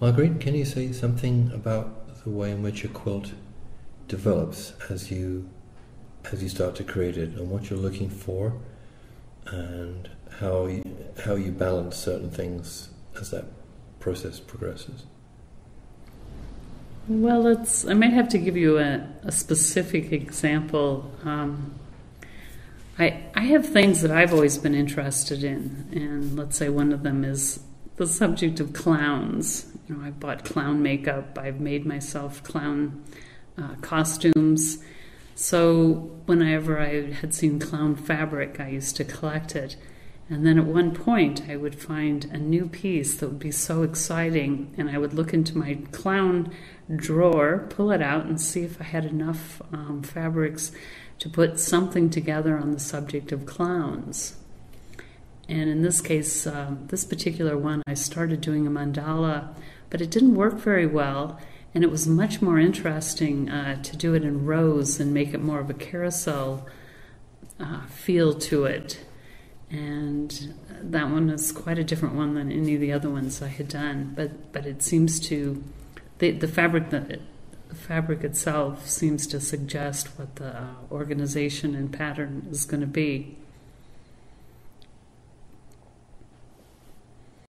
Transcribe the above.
Marguerite, can you say something about the way in which a quilt develops as you as you start to create it, and what you're looking for, and how you, how you balance certain things as that process progresses? Well, it's, I might have to give you a, a specific example. Um, I, I have things that I've always been interested in, and let's say one of them is the subject of clowns. Know, I bought clown makeup, I've made myself clown uh, costumes. So whenever I had seen clown fabric, I used to collect it. And then at one point, I would find a new piece that would be so exciting, and I would look into my clown drawer, pull it out, and see if I had enough um, fabrics to put something together on the subject of clowns. And in this case, um, this particular one, I started doing a mandala, but it didn't work very well. And it was much more interesting uh, to do it in rows and make it more of a carousel uh, feel to it and that one is quite a different one than any of the other ones I had done. But but it seems to the the fabric the fabric itself seems to suggest what the uh, organization and pattern is going to be.